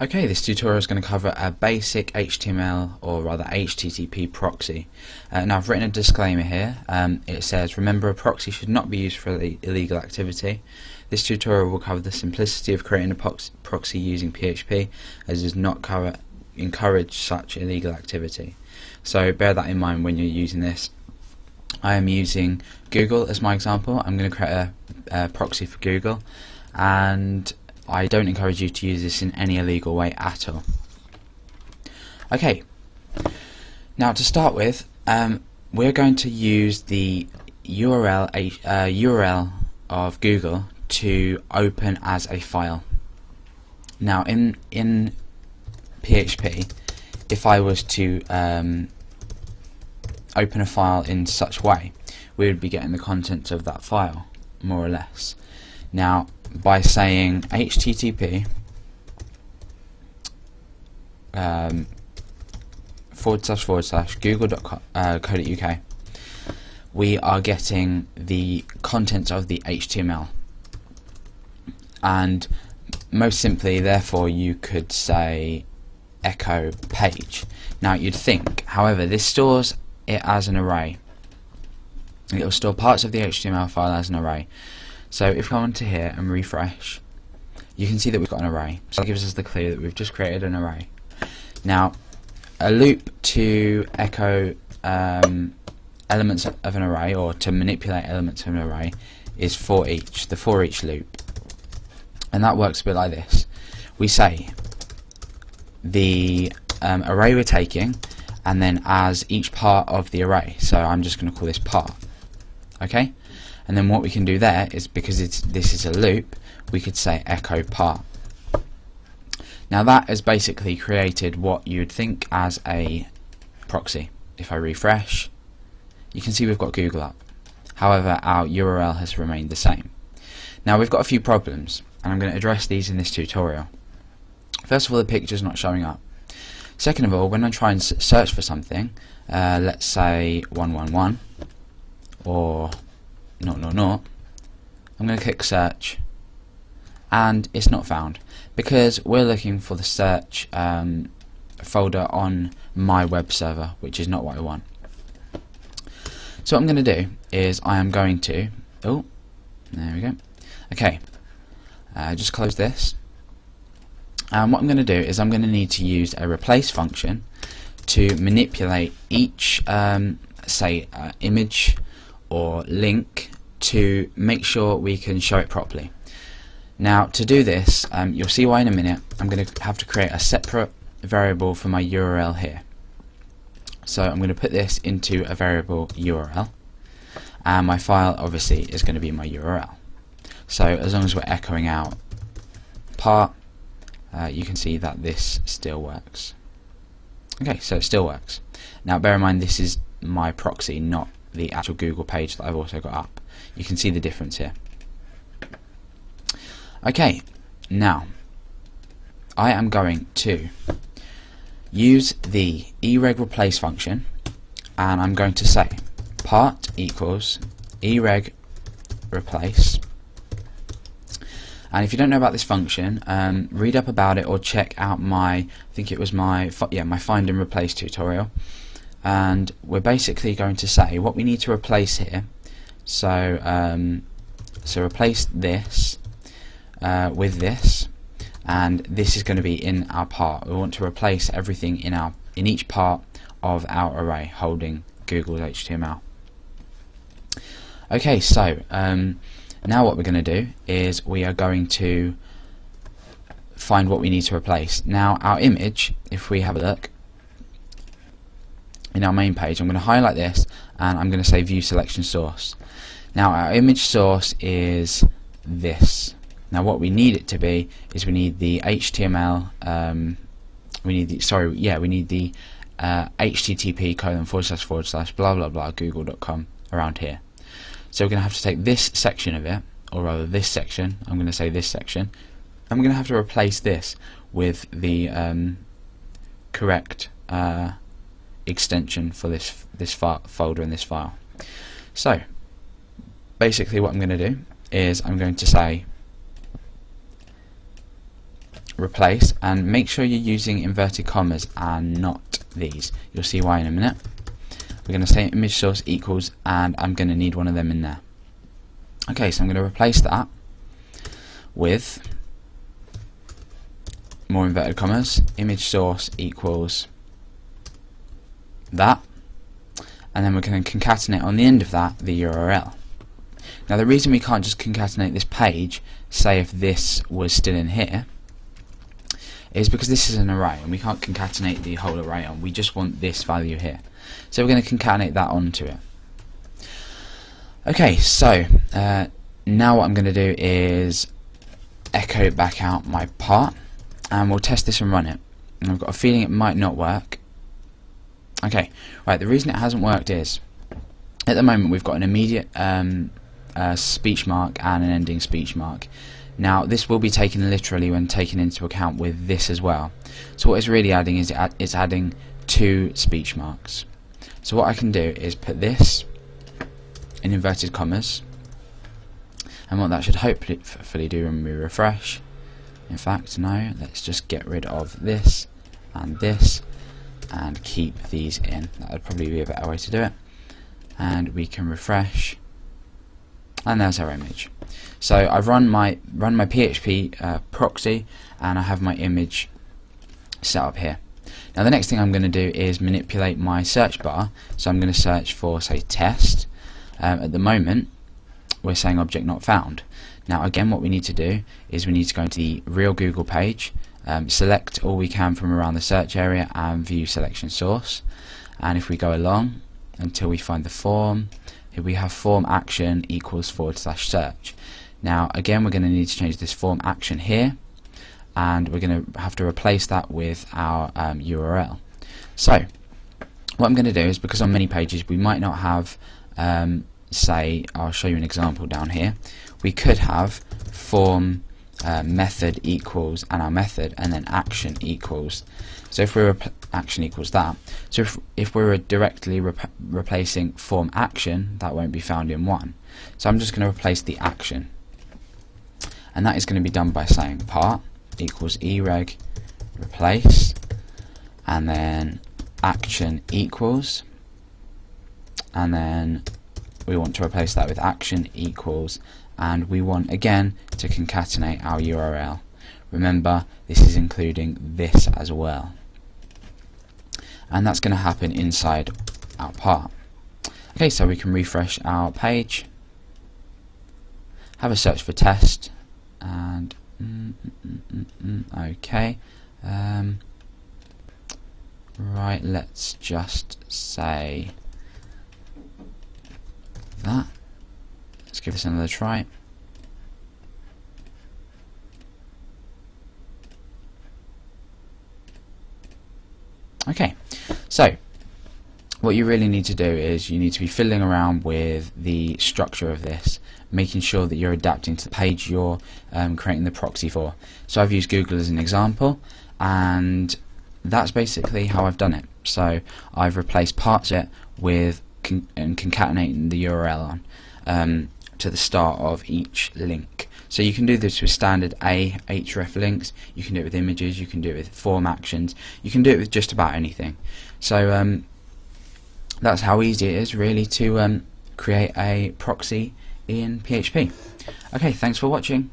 Okay, this tutorial is going to cover a basic HTML or rather HTTP proxy. Uh, now I've written a disclaimer here. Um, it says, remember a proxy should not be used for illegal activity. This tutorial will cover the simplicity of creating a proxy using PHP as it does not cover, encourage such illegal activity. So bear that in mind when you're using this. I am using Google as my example. I'm going to create a, a proxy for Google and I don't encourage you to use this in any illegal way at all. Okay, now to start with, um, we're going to use the URL uh, URL of Google to open as a file. Now, in in PHP, if I was to um, open a file in such way, we would be getting the contents of that file, more or less. Now, by saying http um, forward slash forward slash google.co.uk uh, we are getting the contents of the HTML and most simply therefore you could say echo page. Now you'd think however this stores it as an array. It will store parts of the HTML file as an array so if we come onto here and refresh, you can see that we've got an array. So that gives us the clue that we've just created an array. Now, a loop to echo um, elements of an array or to manipulate elements of an array is for each, the for each loop. And that works a bit like this. We say the um, array we're taking and then as each part of the array. So I'm just going to call this part. Okay? And then what we can do there is because this is a loop we could say echo part. Now that has basically created what you'd think as a proxy. If I refresh you can see we've got Google up. However our URL has remained the same. Now we've got a few problems and I'm going to address these in this tutorial. First of all the picture's not showing up. Second of all when I try and search for something uh, let's say 111 or not, not, not. I'm going to click search. And it's not found. Because we're looking for the search um, folder on my web server which is not what I want. So what I'm going to do is I am going to oh there we go. Okay. Uh, just close this. And what I'm going to do is I'm going to need to use a replace function to manipulate each um, say uh, image or link to make sure we can show it properly. Now to do this, um, you'll see why in a minute, I'm going to have to create a separate variable for my URL here. So I'm going to put this into a variable URL and my file obviously is going to be my URL. So as long as we're echoing out part, uh, you can see that this still works. Okay, so it still works. Now bear in mind this is my proxy, not the actual Google page that I've also got up. You can see the difference here. Okay, now I am going to use the ereg replace function and I'm going to say part equals ereg replace and if you don't know about this function um, read up about it or check out my I think it was my yeah my find and replace tutorial and we're basically going to say what we need to replace here. So um, so replace this uh, with this. And this is going to be in our part. We want to replace everything in our in each part of our array holding Google's HTML. Okay so um, now what we're going to do is we are going to find what we need to replace. Now our image if we have a look in our main page. I'm going to highlight this and I'm going to say view selection source. Now our image source is this. Now what we need it to be is we need the HTML um, we need the sorry yeah we need the uh, HTTP colon forward slash forward slash blah blah blah google.com around here. So we're going to have to take this section of it or rather this section I'm going to say this section I'm going to have to replace this with the um, correct uh, extension for this this folder and this file. So basically what I'm going to do is I'm going to say replace and make sure you're using inverted commas and not these. You'll see why in a minute. We're going to say image source equals and I'm going to need one of them in there. Okay, so I'm going to replace that with more inverted commas, image source equals that, and then we're going to concatenate on the end of that the URL. Now the reason we can't just concatenate this page, say if this was still in here, is because this is an array and we can't concatenate the whole array on, we just want this value here. So we're going to concatenate that onto it. Okay, so uh, now what I'm going to do is echo back out my part and we'll test this and run it. And I've got a feeling it might not work. Okay, right, the reason it hasn't worked is at the moment we've got an immediate um, uh, speech mark and an ending speech mark. Now this will be taken literally when taken into account with this as well. So what it's really adding is it's adding two speech marks. So what I can do is put this in inverted commas and what that should hopefully do when we refresh in fact no let's just get rid of this and this and keep these in. That would probably be a better way to do it. And we can refresh. And there's our image. So I've run my run my PHP uh, proxy and I have my image set up here. Now the next thing I'm going to do is manipulate my search bar. So I'm going to search for say test. Um, at the moment we're saying object not found. Now again what we need to do is we need to go into the real Google page, um, select all we can from around the search area and view selection source and if we go along until we find the form here we have form action equals forward slash search. Now again we're going to need to change this form action here and we're going to have to replace that with our um, URL. So what I'm going to do is because on many pages we might not have um, say, I'll show you an example down here, we could have form uh, method equals and our method and then action equals. So if we're action equals that, so if, if we're directly rep replacing form action, that won't be found in one. So I'm just going to replace the action. And that is going to be done by saying part equals ereg replace and then action equals and then we want to replace that with action equals and we want again to concatenate our URL remember this is including this as well. And that's going to happen inside our part. Okay so we can refresh our page. Have a search for test and mm, mm, mm, okay um, right let's just say that. Give this another try. Okay, so what you really need to do is you need to be fiddling around with the structure of this, making sure that you're adapting to the page you're um, creating the proxy for. So I've used Google as an example, and that's basically how I've done it. So I've replaced parts of it with con and concatenating the URL on um, to the start of each link. So you can do this with standard A href links, you can do it with images, you can do it with form actions, you can do it with just about anything. So um, that's how easy it is really to um, create a proxy in PHP. Okay, thanks for watching.